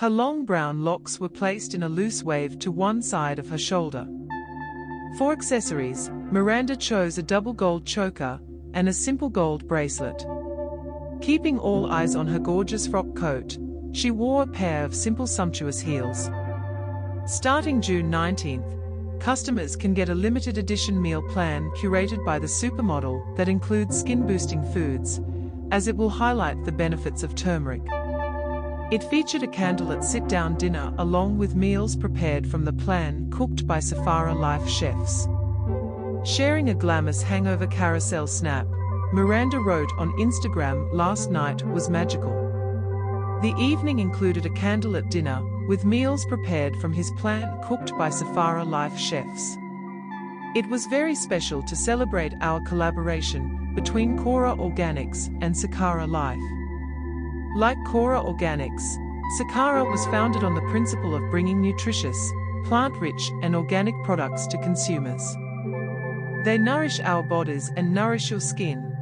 Her long brown locks were placed in a loose wave to one side of her shoulder. For accessories, Miranda chose a double gold choker and a simple gold bracelet. Keeping all eyes on her gorgeous frock coat, she wore a pair of simple sumptuous heels. Starting June 19th, customers can get a limited edition meal plan curated by the supermodel that includes skin-boosting foods, as it will highlight the benefits of turmeric. It featured a candlelit sit-down dinner along with meals prepared from the plan cooked by Safara Life chefs. Sharing a glamorous hangover carousel snap, Miranda wrote on Instagram last night was magical. The evening included a candlelit dinner with meals prepared from his plan cooked by Safara Life chefs. It was very special to celebrate our collaboration between Kora Organics and Sakara Life. Like Kora Organics, Sakara was founded on the principle of bringing nutritious, plant-rich and organic products to consumers. They nourish our bodies and nourish your skin,